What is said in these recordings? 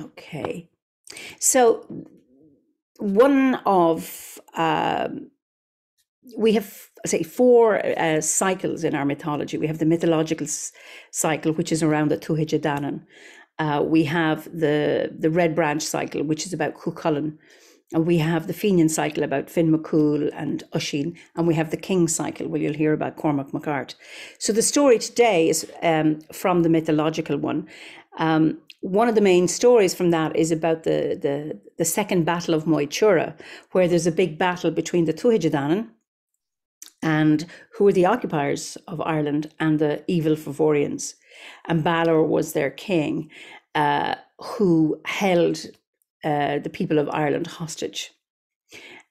Okay. So one of um, we have say four uh, cycles in our mythology. We have the mythological cycle, which is around the Danann. Uh, we have the the Red Branch cycle, which is about Cuchulainn. And we have the Fenian cycle about Finn McCool and Usheen, and we have the King cycle, where you'll hear about Cormac MacArt. So the story today is um, from the mythological one. Um, one of the main stories from that is about the, the, the second battle of Moytura, where there's a big battle between the Danann, and who were the occupiers of Ireland and the evil Fomorians. And Balor was their king, uh, who held uh, the people of Ireland hostage.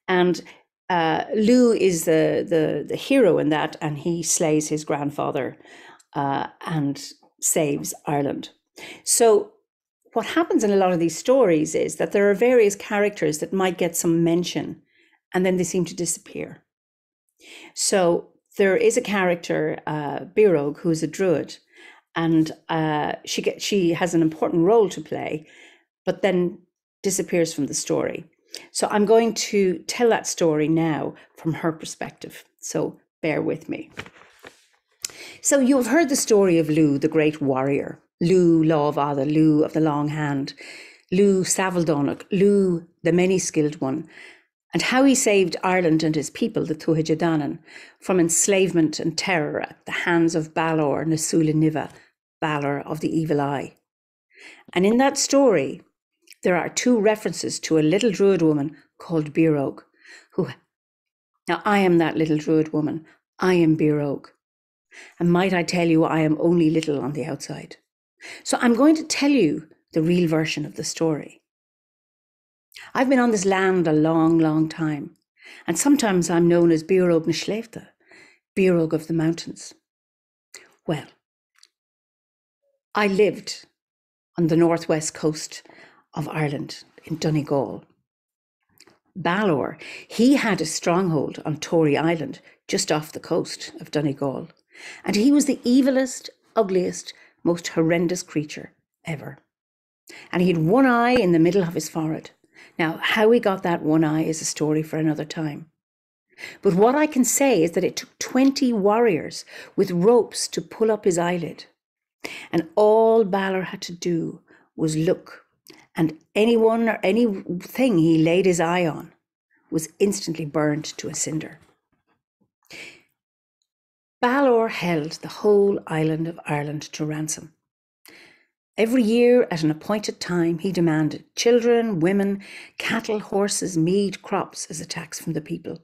And uh, Lugh is the, the, the hero in that, and he slays his grandfather uh, and saves Ireland. So, what happens in a lot of these stories is that there are various characters that might get some mention and then they seem to disappear. So, there is a character, uh, Birog, who's a druid, and uh, she get, she has an important role to play, but then disappears from the story. So I'm going to tell that story now from her perspective. So bear with me. So you've heard the story of Lugh, the great warrior. Lugh, Lámhfhada, Lugh of the long hand, Lugh Samildánach, Lugh, the many-skilled one, and how he saved Ireland and his people, the Tuatha from enslavement and terror at the hands of Balor Nasula Niva, Balor of the Evil Eye. And in that story, there are two references to a little druid woman called Birog, who now I am that little druid woman. I am Birog. And might I tell you, I am only little on the outside. So I'm going to tell you the real version of the story. I've been on this land a long, long time, and sometimes I'm known as Birog na Shleifta, Birog of the mountains. Well, I lived on the northwest coast of Ireland in Donegal. Balor, he had a stronghold on Tory Island, just off the coast of Donegal, and he was the evilest, ugliest, most horrendous creature ever. And he had one eye in the middle of his forehead. Now, how he got that one eye is a story for another time. But what I can say is that it took 20 warriors with ropes to pull up his eyelid. And all Balor had to do was look and anyone or anything he laid his eye on was instantly burned to a cinder. Balor held the whole island of Ireland to ransom. Every year, at an appointed time, he demanded children, women, cattle, horses, mead, crops as a tax from the people.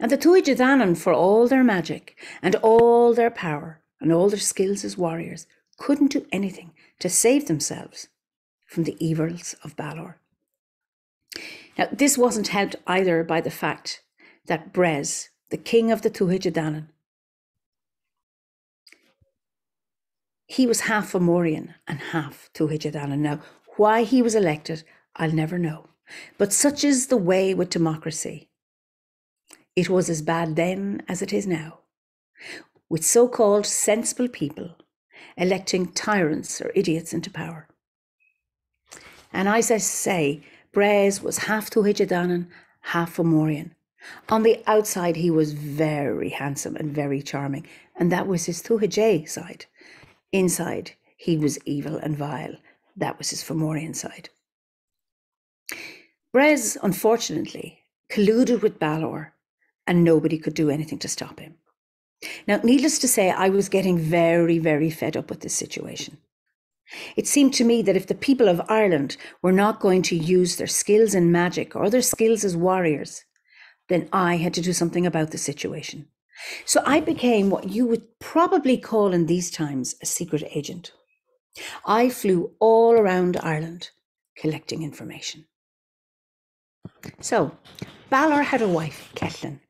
And the Tuatha Dé Danann, for all their magic and all their power and all their skills as warriors, couldn't do anything to save themselves from the evils of Balor. Now, this wasn't helped either by the fact that Bres, the king of the Dé he was half Fomorian and half Dé Now, why he was elected, I'll never know. But such is the way with democracy. It was as bad then as it is now, with so called sensible people electing tyrants or idiots into power. And as I say, Bres was half Danann, half Fomorian. On the outside, he was very handsome and very charming, and that was his Tuatha side. Inside, he was evil and vile. That was his Fomorian side. Bres, unfortunately, colluded with Balor, and nobody could do anything to stop him. Now, needless to say, I was getting very, very fed up with this situation. It seemed to me that if the people of Ireland were not going to use their skills in magic or their skills as warriors, then I had to do something about the situation. So I became what you would probably call in these times a secret agent. I flew all around Ireland collecting information. So, Balor had a wife, Caitlin,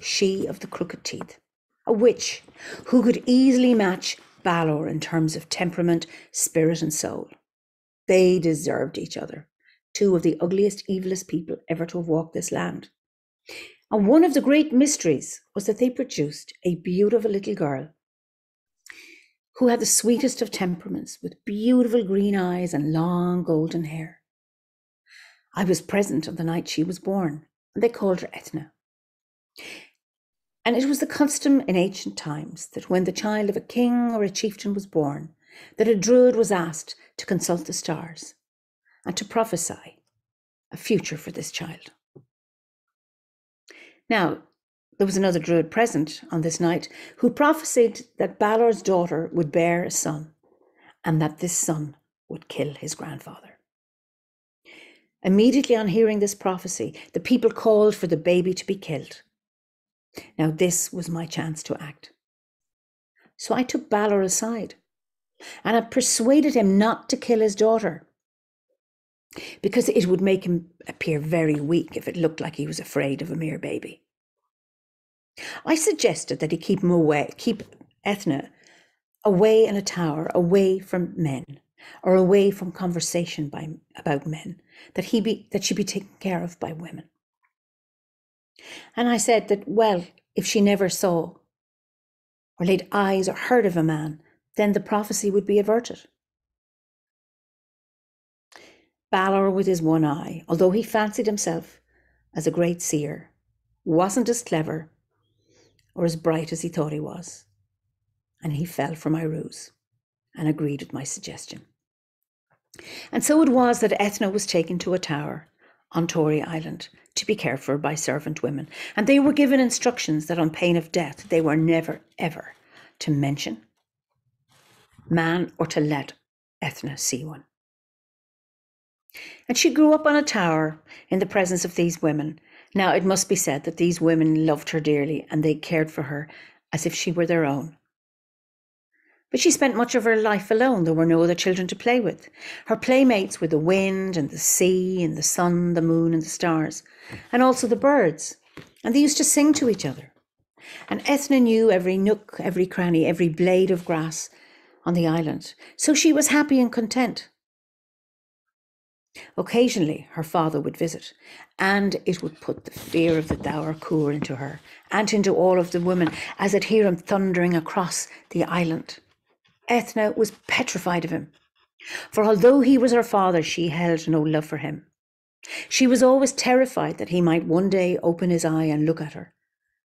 she of the crooked teeth, a witch who could easily match Balor in terms of temperament, spirit, and soul. They deserved each other, two of the ugliest, evilest people ever to have walked this land. And one of the great mysteries was that they produced a beautiful little girl who had the sweetest of temperaments, with beautiful green eyes and long golden hair. I was present on the night she was born, and they called her Ethna. And it was the custom in ancient times that when the child of a king or a chieftain was born, that a druid was asked to consult the stars and to prophesy a future for this child. Now, there was another druid present on this night who prophesied that Balor's daughter would bear a son and that this son would kill his grandfather. Immediately on hearing this prophecy, the people called for the baby to be killed. Now, this was my chance to act. So I took Balor aside and I persuaded him not to kill his daughter because it would make him appear very weak if it looked like he was afraid of a mere baby. I suggested that he keep him away, keep Ethna away in a tower, away from men, or away from conversation by, about men, that he be that she be taken care of by women. And I said that, well, if she never saw or laid eyes or heard of a man, then the prophecy would be averted. Balor, with his one eye, although he fancied himself as a great seer, wasn't as clever or as bright as he thought he was. And he fell for my ruse and agreed with my suggestion. And so it was that Ethna was taken to a tower on Tory Island to be cared for by servant women, and they were given instructions that on pain of death they were never, ever to mention man or to let Ethna see one. And she grew up on a tower in the presence of these women, now, it must be said that these women loved her dearly and they cared for her as if she were their own. But she spent much of her life alone. There were no other children to play with. Her playmates were the wind and the sea and the sun, the moon and the stars, and also the birds. And they used to sing to each other. And Ethna knew every nook, every cranny, every blade of grass on the island. So she was happy and content. Occasionally, her father would visit, and it would put the fear of the dour Coor into her and into all of the women as they'd hear him thundering across the island. Ethna was petrified of him, for although he was her father, she held no love for him. She was always terrified that he might one day open his eye and look at her,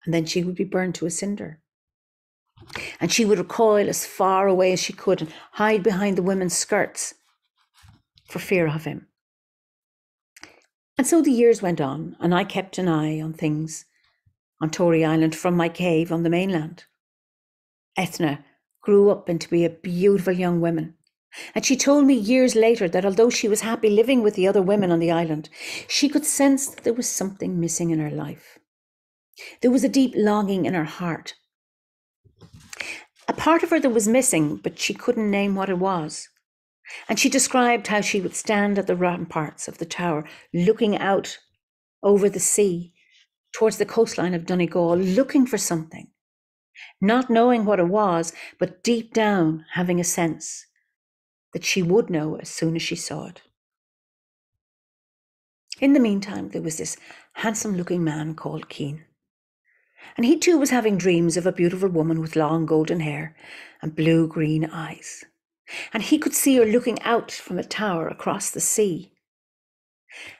and then she would be burned to a cinder. And she would recoil as far away as she could and hide behind the women's skirts for fear of him. And so the years went on, and I kept an eye on things on Tory Island from my cave on the mainland. Ethna grew up into be a beautiful young woman. And she told me years later that although she was happy living with the other women on the island, she could sense that there was something missing in her life. There was a deep longing in her heart. A part of her that was missing, but she couldn't name what it was. And she described how she would stand at the ramparts of the tower, looking out over the sea towards the coastline of Donegal, looking for something, not knowing what it was, but deep down having a sense that she would know as soon as she saw it. In the meantime, there was this handsome looking man called Cian. And he too was having dreams of a beautiful woman with long golden hair and blue green eyes and he could see her looking out from a tower across the sea.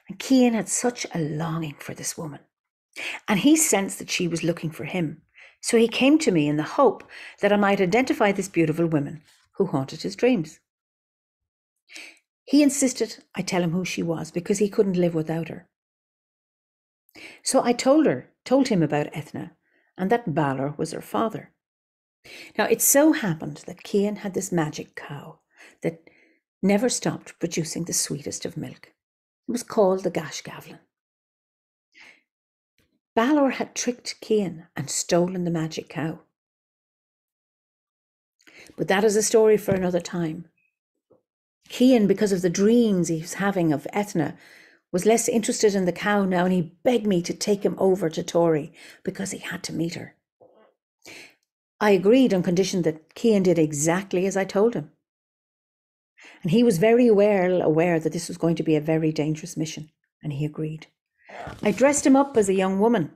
And Cian had such a longing for this woman, and he sensed that she was looking for him. So he came to me in the hope that I might identify this beautiful woman who haunted his dreams. He insisted I tell him who she was because he couldn't live without her. So I told her, told him about Ethna, and that Balor was her father. Now, it so happened that Cian had this magic cow that never stopped producing the sweetest of milk. It was called the Gashgavlin. Balor had tricked Cian and stolen the magic cow. But that is a story for another time. Cian, because of the dreams he was having of Ethna, was less interested in the cow now, and he begged me to take him over to Tory because he had to meet her. I agreed on condition that Cian did exactly as I told him. And he was very well aware that this was going to be a very dangerous mission, and he agreed. I dressed him up as a young woman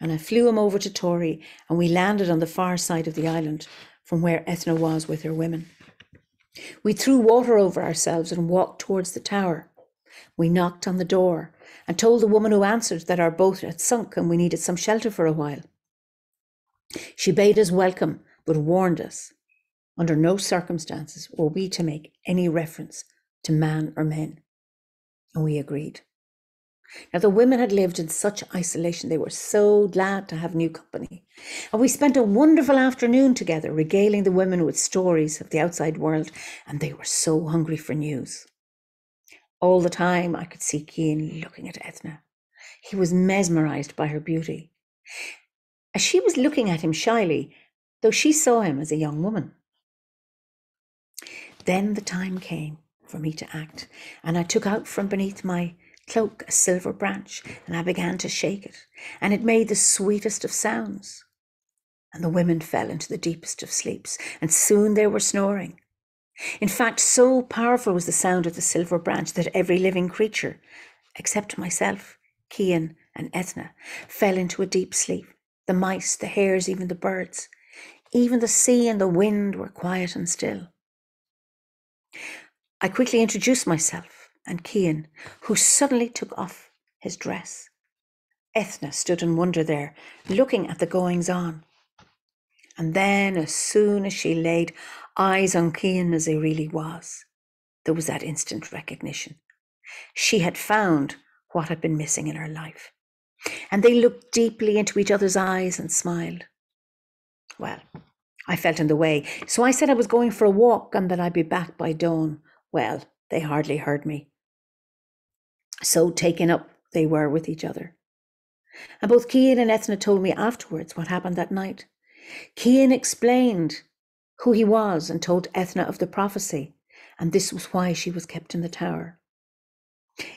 And I flew him over to Tory, and we landed on the far side of the island from where Ethna was with her women. We threw water over ourselves and walked towards the tower. We knocked on the door and told the woman who answered that our boat had sunk and we needed some shelter for a while. She bade us welcome, but warned us under no circumstances were we to make any reference to man or men. And we agreed. Now, the women had lived in such isolation, they were so glad to have new company. And we spent a wonderful afternoon together, regaling the women with stories of the outside world, and they were so hungry for news. All the time, I could see Cian looking at Ethna. He was mesmerized by her beauty. As she was looking at him shyly, though she saw him as a young woman. Then the time came for me to act, and I took out from beneath my cloak a silver branch, and I began to shake it, and it made the sweetest of sounds. And the women fell into the deepest of sleeps, and soon they were snoring. In fact, so powerful was the sound of the silver branch that every living creature, except myself, Cian, and Ethna, fell into a deep sleep. The mice, the hares, even the birds, even the sea and the wind were quiet and still. I quickly introduced myself and Cian, who suddenly took off his dress. Ethna stood in wonder there, looking at the goings on. And then, as soon as she laid eyes on Cian as he really was, there was that instant recognition. She had found what had been missing in her life. And they looked deeply into each other's eyes and smiled. Well, I felt in the way, so I said I was going for a walk and that I'd be back by dawn. Well, they hardly heard me. So taken up they were with each other. And both Cian and Ethna told me afterwards what happened that night. Cian explained who he was and told Ethna of the prophecy, and this was why she was kept in the tower.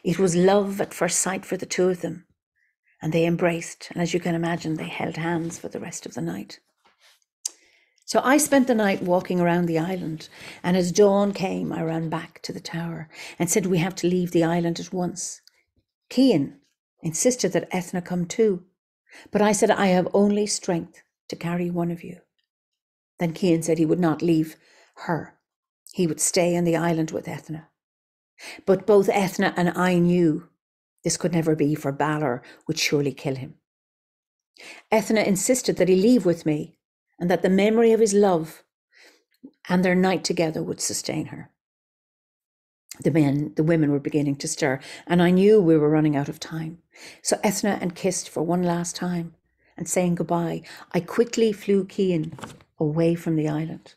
It was love at first sight for the two of them, and they embraced, and as you can imagine, they held hands for the rest of the night. So I spent the night walking around the island, and as dawn came, I ran back to the tower and said we have to leave the island at once. Cian insisted that Ethna come too, but I said I have only strength to carry one of you. Then Cian said he would not leave her. He would stay on the island with Ethna. But both Ethna and I knew this could never be, for Balor would surely kill him. Ethna insisted that he leave with me and that the memory of his love and their night together would sustain her. The men, the women were beginning to stir, and I knew we were running out of time. So Ethna and kissed for one last time, and saying goodbye, I quickly flew Cian away from the island.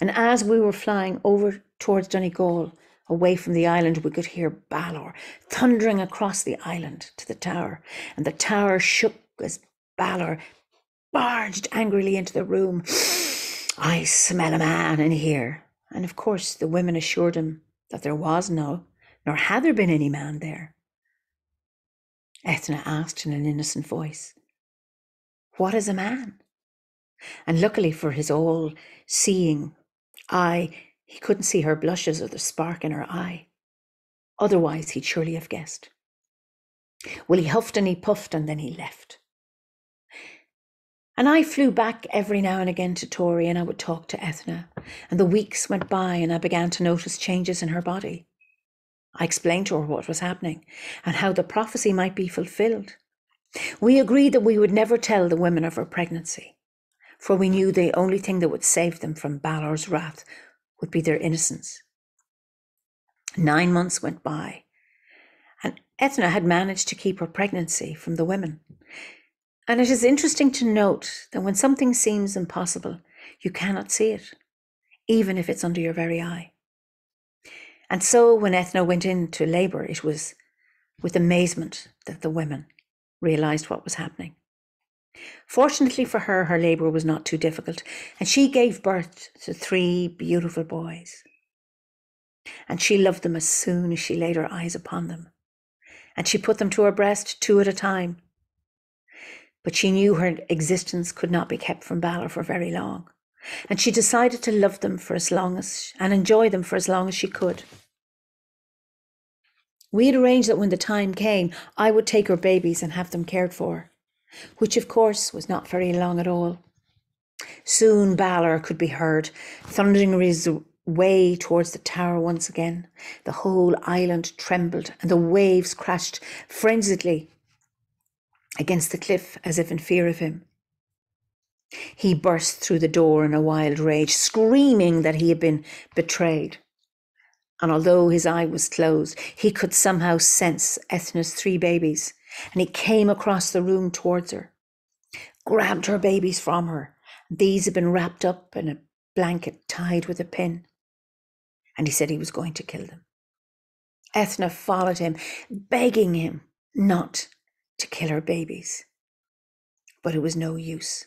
And as we were flying over towards Donegal, away from the island, we could hear Balor thundering across the island to the tower, and the tower shook as Balor barged angrily into the room. I smell a man in here. And of course, the women assured him that there was no, nor had there been any man there. Ethna asked in an innocent voice, What is a man? And luckily for his all seeing eye, he couldn't see her blushes or the spark in her eye. Otherwise, he'd surely have guessed. Well, he huffed and he puffed and then he left. And I flew back every now and again to Tory and I would talk to Ethna. And the weeks went by and I began to notice changes in her body. I explained to her what was happening and how the prophecy might be fulfilled. We agreed that we would never tell the women of her pregnancy, for we knew the only thing that would save them from Balor's wrath would be their innocence. Nine months went by, and Ethna had managed to keep her pregnancy from the women. And it is interesting to note that when something seems impossible, you cannot see it, even if it's under your very eye. And so when Ethna went into labour, it was with amazement that the women realised what was happening. Fortunately for her, her labour was not too difficult, and she gave birth to three beautiful boys. And she loved them as soon as she laid her eyes upon them. And she put them to her breast two at a time but she knew her existence could not be kept from Balor for very long, and she decided to love them for as long as and enjoy them for as long as she could. We had arranged that when the time came, I would take her babies and have them cared for. Which of course was not very long at all. Soon Balor could be heard thundering his way towards the tower once again. The whole island trembled and the waves crashed frenziedly against the cliff as if in fear of him. He burst through the door in a wild rage, screaming that he had been betrayed. And although his eye was closed, he could somehow sense Ethna's three babies, and he came across the room towards her, grabbed her babies from her. These had been wrapped up in a blanket tied with a pin, and he said he was going to kill them. Ethna followed him, begging him not to kill her babies. But it was no use.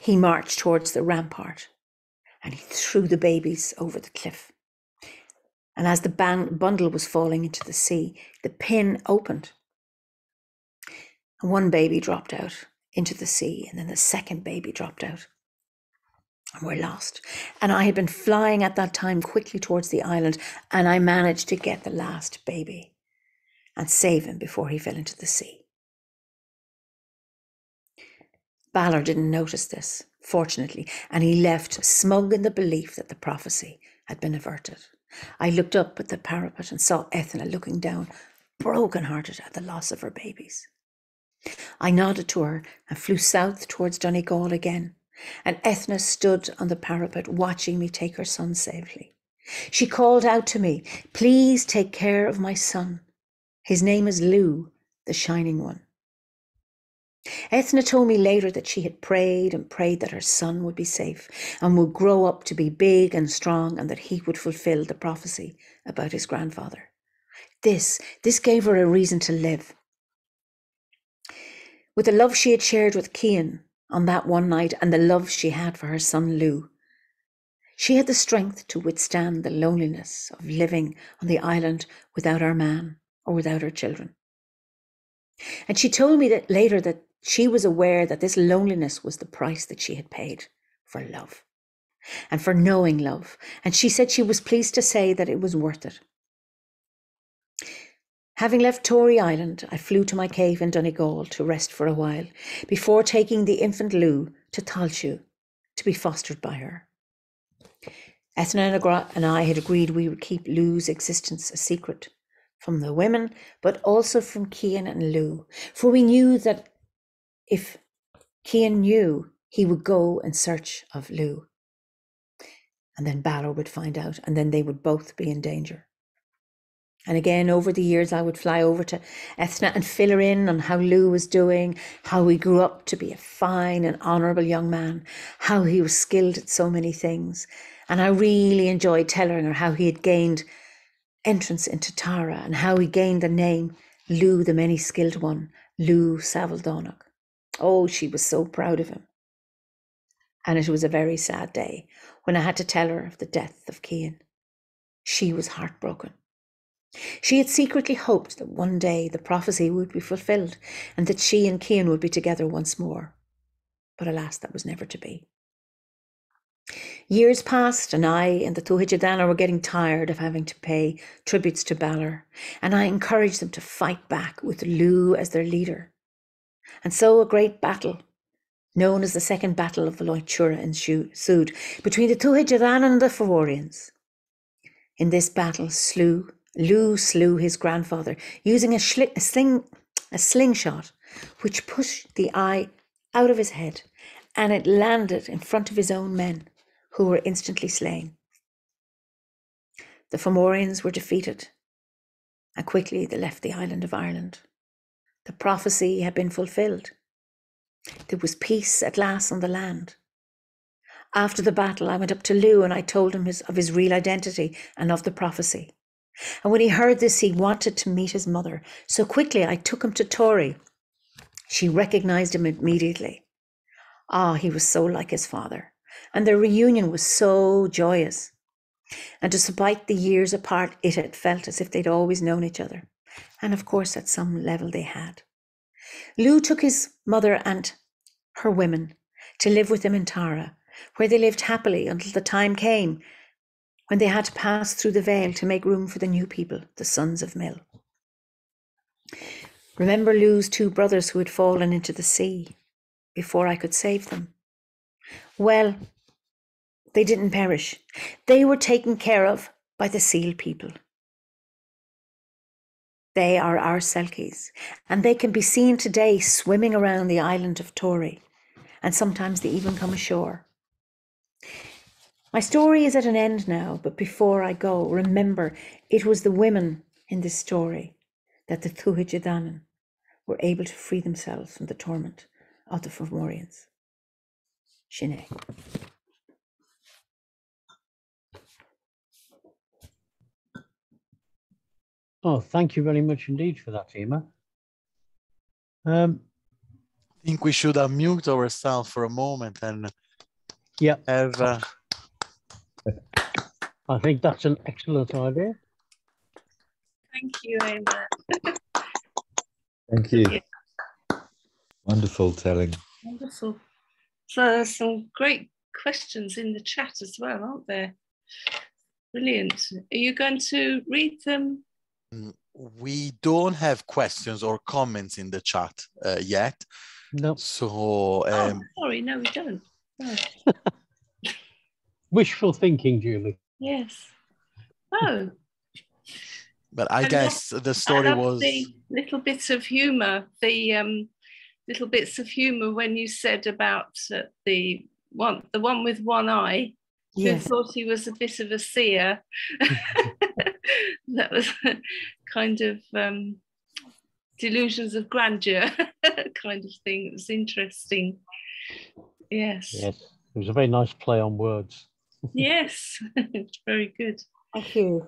He marched towards the rampart and he threw the babies over the cliff. And as the bundle was falling into the sea, the pin opened. And one baby dropped out into the sea, and then the second baby dropped out. And we're lost. And I had been flying at that time quickly towards the island, and I managed to get the last baby and save him before he fell into the sea. Balor didn't notice this, fortunately, and he left smug in the belief that the prophecy had been averted. I looked up at the parapet and saw Ethna looking down, broken hearted at the loss of her babies. I nodded to her and flew south towards Donegal again, and Ethna stood on the parapet watching me take her son safely. She called out to me, Please take care of my son. His name is Lugh, the Shining One. Ethna told me later that she had prayed and prayed that her son would be safe and would grow up to be big and strong and that he would fulfill the prophecy about his grandfather. This, this gave her a reason to live. With the love she had shared with Cian on that one night and the love she had for her son Lugh, she had the strength to withstand the loneliness of living on the island without her man or without her children. And she told me that later that she was aware that this loneliness was the price that she had paid for love and for knowing love. And she said she was pleased to say that it was worth it. Having left Tory Island, I flew to my cave in Donegal to rest for a while before taking the infant Lugh to Tailteann to be fostered by her. Ethna and I had agreed we would keep Lugh's existence a secret from the women, but also from Cian and Lugh, for we knew that if Cian knew, he would go in search of Lugh. And then Balor would find out, and then they would both be in danger. And again, over the years, I would fly over to Ethna and fill her in on how Lugh was doing, how he grew up to be a fine and honourable young man, how he was skilled at so many things. And I really enjoyed telling her how he had gained entrance into Tara and how he gained the name Lugh the Many Skilled One, Lugh Samildánach. Oh, she was so proud of him. And it was a very sad day when I had to tell her of the death of Cian. She was heartbroken. She had secretly hoped that one day the prophecy would be fulfilled and that she and Cian would be together once more. But alas, that was never to be. Years passed, and I and the Dé were getting tired of having to pay tributes to Balor, and I encouraged them to fight back with Lugh as their leader. And so a great battle, known as the Second Battle of the Loitura, ensued between the Dé and the Fomorians. In this battle, slew, Lugh slew his grandfather using a, shli- a, sling, a slingshot, which pushed the eye out of his head, and it landed in front of his own men, who were instantly slain. The Fomorians were defeated, and quickly they left the island of Ireland. The prophecy had been fulfilled. There was peace at last on the land. After the battle, I went up to Lugh and I told him his, of his real identity and of the prophecy. And when he heard this, he wanted to meet his mother. So quickly, I took him to Tory. She recognized him immediately. Ah, he was so like his father. And their reunion was so joyous. And despite the years apart, it had felt as if they'd always known each other. And of course, at some level, they had. Lugh took his mother and her women to live with him in Tara, where they lived happily until the time came when they had to pass through the veil to make room for the new people, the sons of Mill. Remember Lugh's two brothers who had fallen into the sea before I could save them? Well, they didn't perish. They were taken care of by the seal people. They are our selkies, and they can be seen today swimming around the island of Tory, and sometimes they even come ashore. My story is at an end now, but before I go, remember it was the women in this story that the Tuatha were able to free themselves from the torment of the Fomorians. Shine. Oh, thank you very much indeed for that, Eimear. Um, I think we should unmute ourselves for a moment and yeah, have. Uh, I think that's an excellent idea. Thank you, Eimear. Thank you. Wonderful telling. Wonderful. So there's some great questions in the chat as well, aren't there? Brilliant. Are you going to read them? Mm, we don't have questions or comments in the chat uh, yet. No. So, um, oh, sorry, no, we don't. No. Wishful thinking, Julie. Yes. Oh. But I, I guess love, the story was the little bits of humour. The um, little bits of humour when you said about uh, the one, the one with one eye, yes. who thought he was a bit of a seer. that was kind of um, delusions of grandeur kind of thing. It was interesting. Yes. Yes. It was a very nice play on words. Yes, it's very good. Thank you.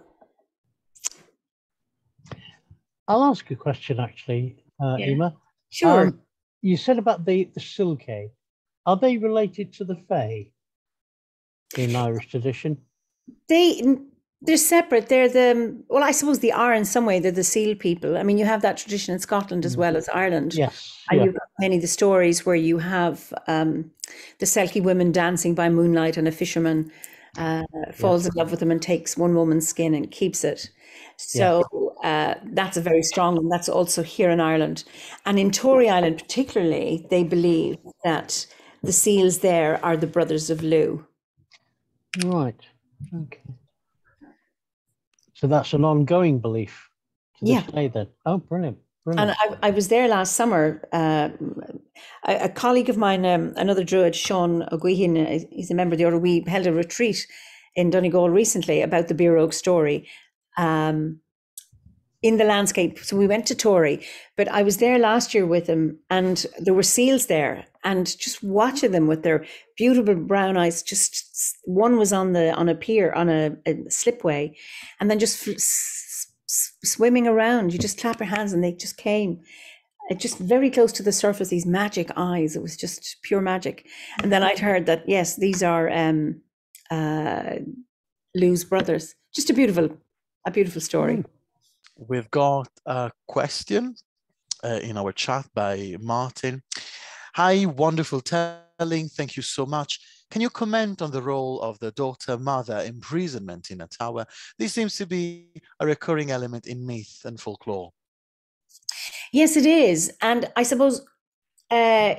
I'll ask a question actually, uh, yeah. Eimear. Sure. Um, you said about the, the Selkie. Are they related to the Fae in Irish tradition? They they're separate. They're the well, I suppose they are in some way. They're the seal people. I mean, you have that tradition in Scotland as well as Ireland. Yes, and yeah. you've got many of the stories where you have um, the Selkie women dancing by moonlight, and a fisherman uh, falls in love with them and takes one woman's skin and keeps it. So uh, that's a very strong one. That's also here in Ireland, and in Tory Island particularly, they believe that the seals there are the brothers of Lugh. Right. Okay. So that's an ongoing belief to this yeah. day then. Oh, brilliant. brilliant. And I, I, was there last summer. Uh, a, a, colleague of mine, um, another druid, Sean O'Guihin, uh, he's a member of the order, we held a retreat in Donegal recently about the Birog story. Um, in the landscape. So we went to Tory, but I was there last year with him and there were seals there and just watching them with their beautiful brown eyes, just one was on the, on a pier, on a, a slipway and then just swimming around. You just clap your hands and they just came uh, just very close to the surface, these magic eyes. It was just pure magic. And then I'd heard that, yes, these are um, uh, Lugh's brothers. Just a beautiful, a beautiful story. Hmm. We've got a question uh, in our chat by Martin. Hi, wonderful telling. Thank you so much. Can you comment on the role of the daughter mother imprisonment in a tower? This seems to be a recurring element in myth and folklore. Yes, it is. And I suppose uh,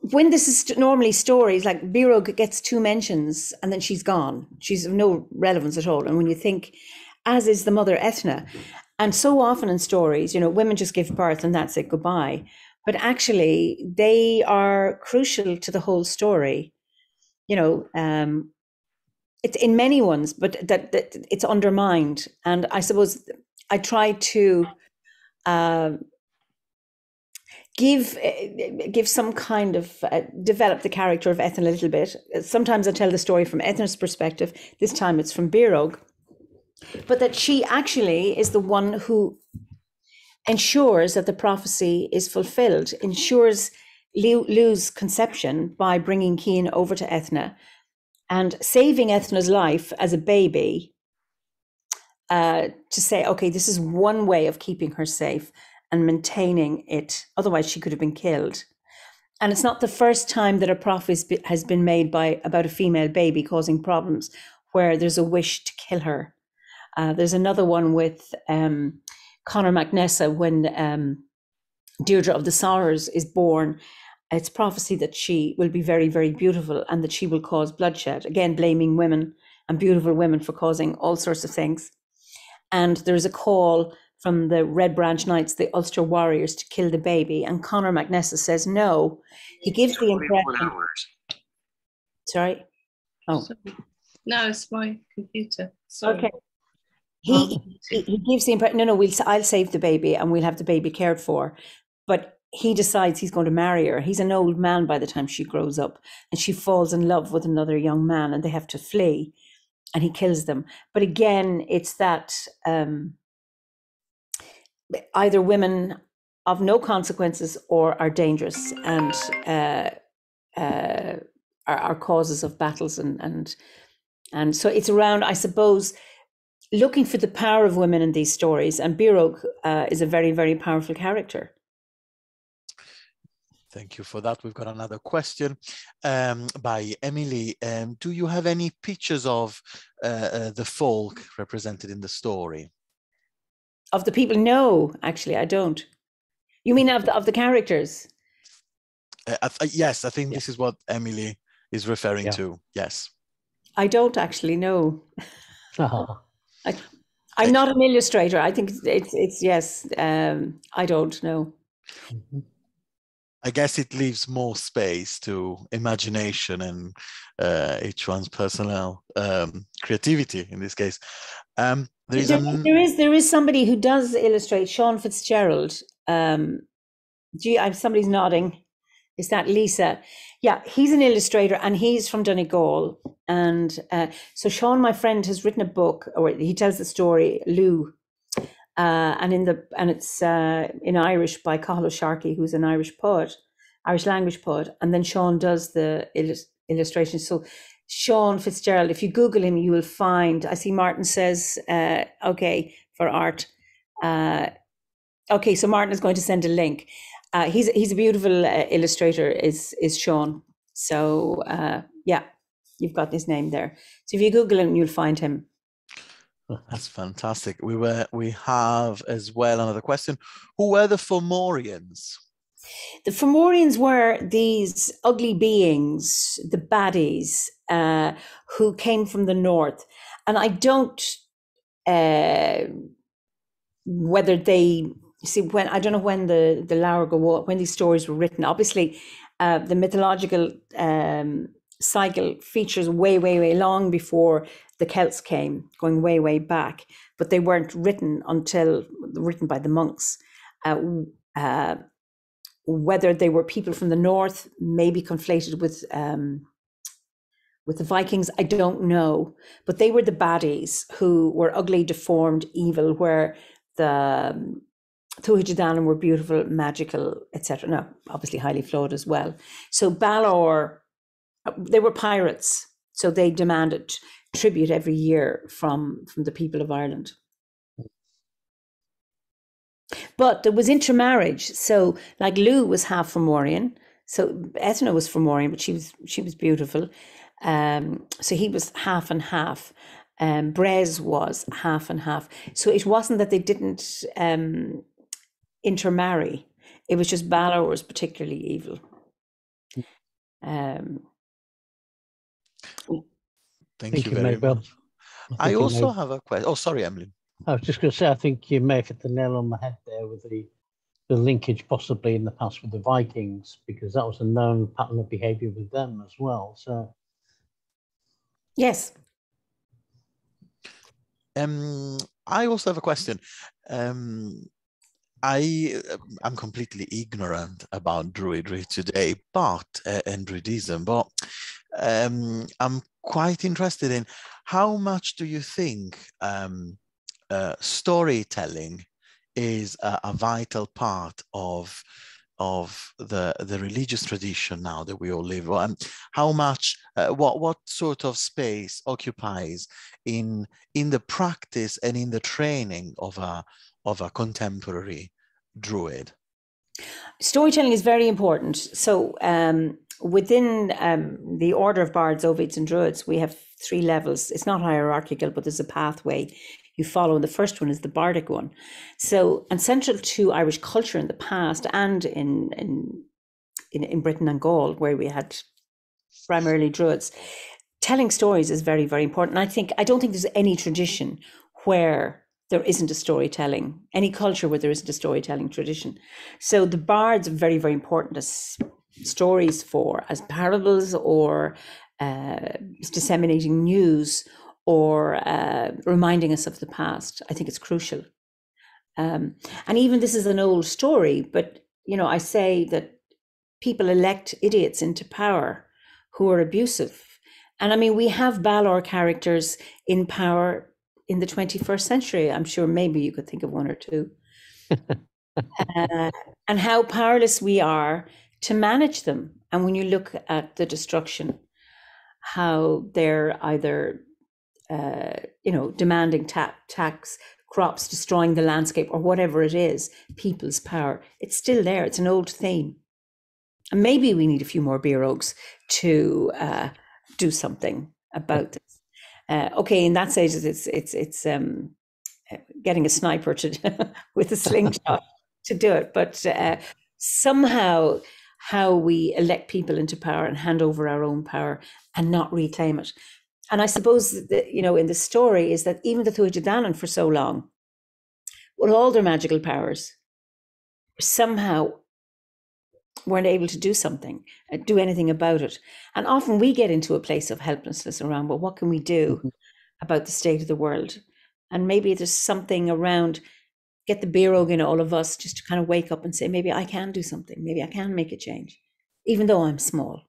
when this is normally stories like Birog gets two mentions and then she's gone. She's of no relevance at all. And when you think as is the mother Ethna. And so often in stories, you know, women just give birth and that's it, goodbye. But actually, they are crucial to the whole story. You know, um, it's in many ones, but that, that it's undermined. And I suppose I try to uh, give give some kind of uh, develop the character of Ethna a little bit. Sometimes I tell the story from Ethna's perspective. This time it's from Birog but that she actually is the one who ensures that the prophecy is fulfilled, ensures Lugh's conception by bringing Cian over to Ethna and saving Ethna's life as a baby uh, to say, okay, this is one way of keeping her safe and maintaining it. Otherwise, she could have been killed. And it's not the first time that a prophecy has been made by about a female baby causing problems, where there's a wish to kill her uh, there's another one with um, Conor MacNessa when um, Deirdre of the Sorrows is born. It's prophecy that she will be very, very beautiful and that she will cause bloodshed. Again, blaming women and beautiful women for causing all sorts of things. And there's a call from the Red Branch Knights, the Ulster Warriors, to kill the baby. And Conor MacNessa says no. He gives the impression. Sorry. Oh. Sorry. No, it's my computer. Sorry. Okay. He, he he gives the impression. No, no. We'll. I'll save the baby, and we'll have the baby cared for. But he decides he's going to marry her. He's an old man by the time she grows up, and she falls in love with another young man, and they have to flee, and he kills them. But again, it's that um, either women of no consequences or are dangerous and uh, uh, are, are causes of battles and and and so it's around, I suppose, looking for the power of women in these stories. And Birog uh, is a very, very powerful character. Thank you for that. We've got another question um, by Emily. Um, do you have any pictures of uh, uh, the folk represented in the story? Of the people? No, actually, I don't. You mean of the, of the characters? Uh, I th- yes, I think Yeah. this is what Emily is referring Yeah. to. Yes. I don't actually know. Ah, I'm not an illustrator. I think it's it's, it's yes. Um, I don't know. mhm. I guess it leaves more space to imagination and uh, each one's personal um, creativity in this case. Um, there is There, a there is there is somebody who does illustrate. Sean Fitzgerald. Um, gee, I'm somebody's nodding. Is that Lisa? Yeah, he's an illustrator and he's from Donegal. And uh, so Sean, my friend, has written a book, or he tells the story, Lugh, uh, and in the and it's uh, in Irish by Cathal Sharkey, who's an Irish poet, Irish language poet, and then Sean does the illus- illustration. So Sean Fitzgerald, if you Google him, you will find. I see Martin says, uh, "Okay for art." Uh, okay, so Martin is going to send a link. Uh, he's he's a beautiful uh, illustrator. Is is Sean? So uh, yeah, you've got his name there. So if you Google him, you'll find him. That's fantastic. We were we have as well another question. Who were the Fomorians? The Fomorians were these ugly beings, the baddies, uh, who came from the north. And I don't, uh, whether they, see, when, I don't know when the, the Laura Go, when these stories were written. Obviously, uh, the mythological um, cycle features way, way, way long before the Celts came, going way, way back. But they weren't written until, written by the monks. Uh, uh, whether they were people from the north, maybe conflated with um, with the Vikings, I don't know. But they were the baddies who were ugly, deformed, evil, where the Tuatha were beautiful, magical, etc. No, obviously highly flawed as well. So Balor, uh, they were pirates, so they demanded tribute every year from from the people of Ireland. But there was intermarriage. So like Lugh was half Fomorian. So Ethna was Fomorian, but she was she was beautiful. Um, so he was half and half. Um, Bres was half and half. So it wasn't that they didn't um, intermarry. It was just Balor was particularly evil. Um, Thank think you you very may well. much. think I also may- have a question. Oh, sorry, Emily. I was just going to say, I think you may have hit the nail on the head there with the the linkage possibly in the past with the Vikings, because that was a known pattern of behavior with them as well. So yes. Um, I also have a question. Um, I I'm completely ignorant about Druidry today, but uh, and Druidism, but um, I'm quite interested in how much do you think um, uh, storytelling is a, a vital part of of the the religious tradition now that we all live um, how much uh, what what sort of space occupies in in the practice and in the training of a of a contemporary druid Storytelling is very important. So, um, within um, the order of bards, ovids, and druids, we have three levels. It's not hierarchical, but there's a pathway. you follow. And the first one is the bardic one. So, and central to Irish culture in the past and in, in, in, in Britain and Gaul, where we had primarily Druids, telling stories is very, very important. I think, I don't think there's any tradition where there isn't a storytelling, any culture where there isn't a storytelling tradition. So the bards are very, very important as stories for, as parables or uh, disseminating news or uh, reminding us of the past. I think it's crucial. Um, and even this is an old story, but you know, I say that people elect idiots into power who are abusive. And I mean, we have Balor characters in power in the 21st century. I'm sure maybe you could think of one or two. uh, and how powerless we are to manage them. And when you look at the destruction, how they're either, uh, you know, demanding ta- tax, crops, destroying the landscape, or whatever it is, people's power, it's still there. It's an old theme. And maybe we need a few more Birogs to uh, do something about this. Uh, okay, in that sense, it's it's it's um, uh, getting a sniper to with a slingshot to do it, but uh, somehow how we elect people into power and hand over our own power and not reclaim it. And I suppose that you know in the story is that even the Tuatha Danann for so long, with all their magical powers, somehow weren't able to do something, uh, do anything about it. And often we get into a place of helplessness around, well, what can we do mm-hmm. about the state of the world? And maybe there's something around get the beer in all of us just to kind of wake up and say, maybe I can do something, maybe I can make a change, even though I'm small,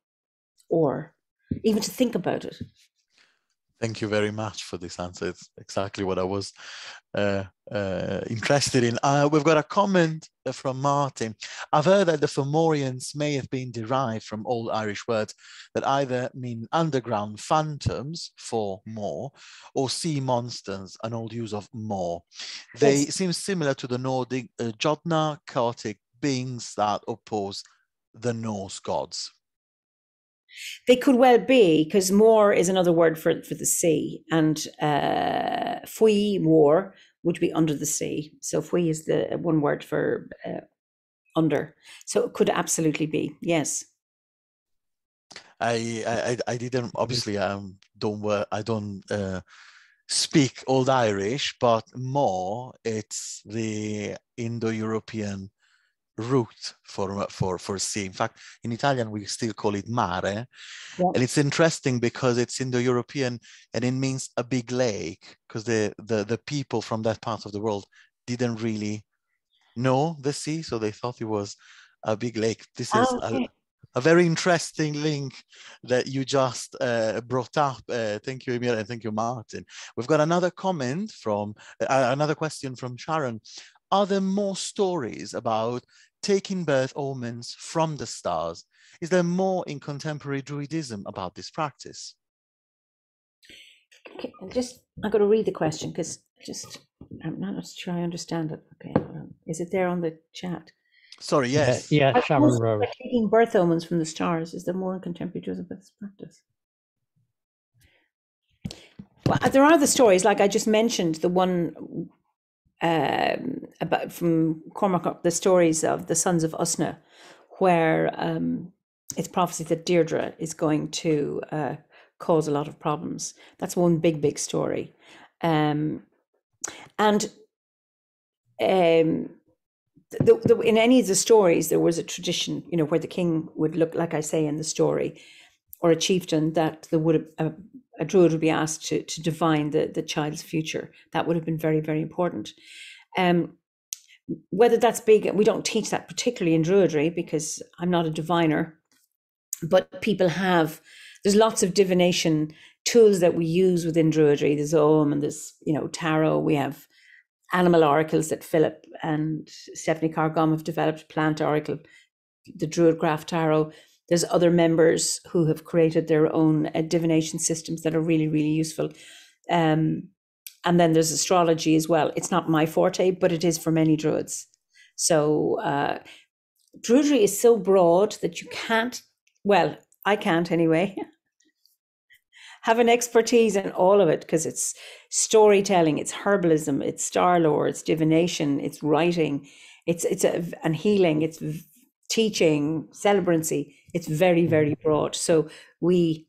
or even to think about it. Thank you very much for this answer. It's exactly what I was uh, uh, interested in. Uh, we've got a comment from Martin. I've heard that the Fomorians may have been derived from old Irish words that either mean underground phantoms for more or sea monsters, an old use of more. They yes. seem similar to the Nordic uh, Jotnar, chaotic beings that oppose the Norse gods. They could well be, because more is another word for, for the sea, and uh, faoi, war, would be under the sea. So faoi is the one word for uh, under. So it could absolutely be, yes. I I, I didn't obviously um don't work I don't uh, speak Old Irish, but more it's the Indo-European root for for for sea. In fact, in Italian we still call it mare, yeah. and it's interesting because it's Indo-European and it means a big lake because the the the people from that part of the world didn't really know the sea, so they thought it was a big lake. This is oh, okay. a, a very interesting link that you just uh, brought up. Uh, thank you, Eimear, and thank you, Martin. We've got another comment from uh, another question from Sharon. Are there more stories about taking birth omens from the stars. Is there more in contemporary Druidism about this practice? Okay, just I've got to read the question because just I'm not sure I understand it. Okay, is it there on the chat? Sorry, yes. Yeah, yeah Sharon Rowe. Taking birth omens from the stars. Is there more in contemporary Druidism about this practice? Well, there are the stories, like I just mentioned, the one um, about from Cormac, the stories of the sons of Usna, where um, it's prophecy that Deirdre is going to uh, cause a lot of problems. That's one big, big story. Um, and um, the, the, in any of the stories, there was a tradition, you know, where the king would look, like I say in the story, or a chieftain, that there would a druid would be asked to, to divine the, the child's future. That would have been very, very important. Um, whether that's big, we don't teach that particularly in Druidry because I'm not a diviner, but people have, there's lots of divination tools that we use within Druidry. There's Ogham and there's, you know, tarot. We have animal oracles that Philip and Stephanie Carr-Gomm have developed, plant oracle, the Druidcraft Tarot. There's other members who have created their own uh, divination systems that are really, really useful. Um, and then there's astrology as well. It's not my forte, but it is for many druids. So uh, druidry is so broad that you can't. Well, I can't anyway. have an expertise in all of it because it's storytelling, it's herbalism, it's star lore, it's divination, it's writing, it's it's a, and healing, it's teaching, celebrancy. It's very very broad. So we,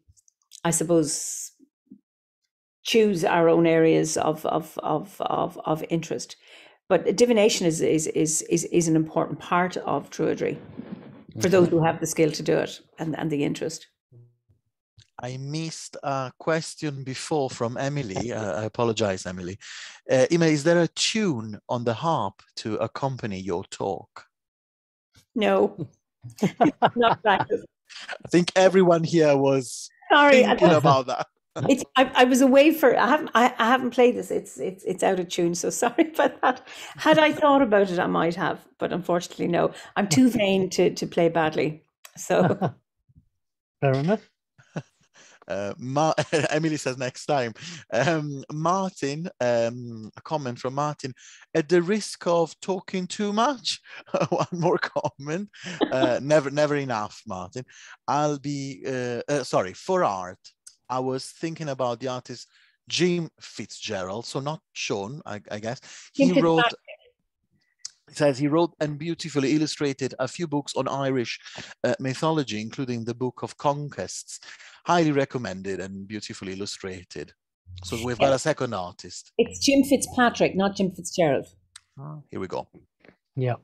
I suppose, choose our own areas of of of of, of interest. But divination is is is is is an important part of Druidry for those who have the skill to do it and, and the interest. I missed a question before from Emily. Uh, I apologize, Emily. Uh, Emily, is there a tune on the harp to accompany your talk? No, not practice. I think everyone here was Sorry, thinking about that. It's I, I, was away for I haven't I, I, haven't played this. It's it's it's out of tune. So sorry about that. Had I thought about it, I might have, but unfortunately, no. I'm too vain to to play badly. So fair enough. Uh, Ma- Emily says next time. Um, Martin, um, a comment from Martin. At the risk of talking too much, one more comment. Uh, never, never enough, Martin. I'll be uh, uh sorry for art. I was thinking about the artist Jim Fitzgerald, so not Sean, I, I guess. He Jim wrote. It says he wrote and beautifully illustrated a few books on Irish uh, mythology, including the Book of Conquests. Highly recommended and beautifully illustrated. So we've got a second artist. It's Jim Fitzpatrick, not Jim Fitzgerald. Oh, here we go. Yeah.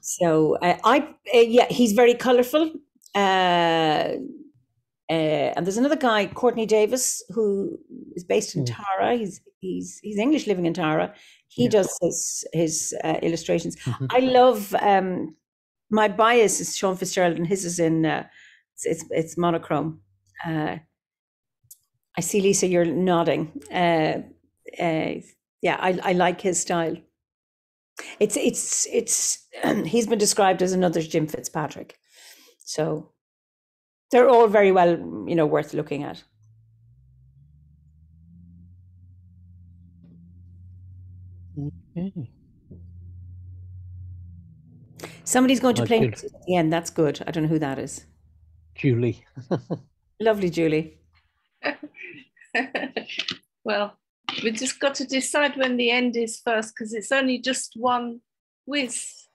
So uh, I, uh, yeah, he's very colourful. Uh, uh, and there's another guy, Courtney Davis, who is based in mm. Tara. He's he's he's English, living in Tara. He yeah. does his his uh, illustrations. Mm-hmm. I love. Um, my bias is Sean Fitzgerald, and his is in uh, it's, it's, it's monochrome. Uh, I see Lisa, you're nodding. Uh, uh, yeah, I I like his style. It's it's it's he's been described as another Jim Fitzpatrick. So they're all very well, you know, worth looking at. Okay. Somebody's going to play at the end. That's good. I don't know who that is. Julie. Lovely, Julie. well, we just got to decide when the end is first because it's only just one whiz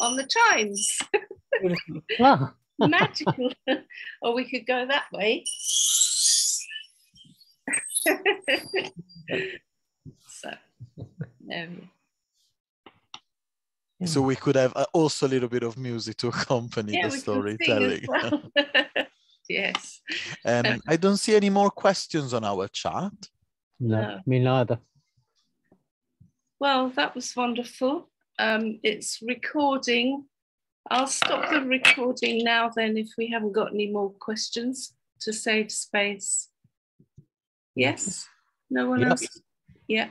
on the chimes. ah. Magical. or we could go that way. so, there we so we could have uh, also a little bit of music to accompany yeah, the storytelling. Well. yes. Um, I don't see any more questions on our chat. No, no. me neither. Well, that was wonderful. Um, it's recording I'll stop the recording now then if we haven't got any more questions to save space. Yes? No one yep. else? Yeah.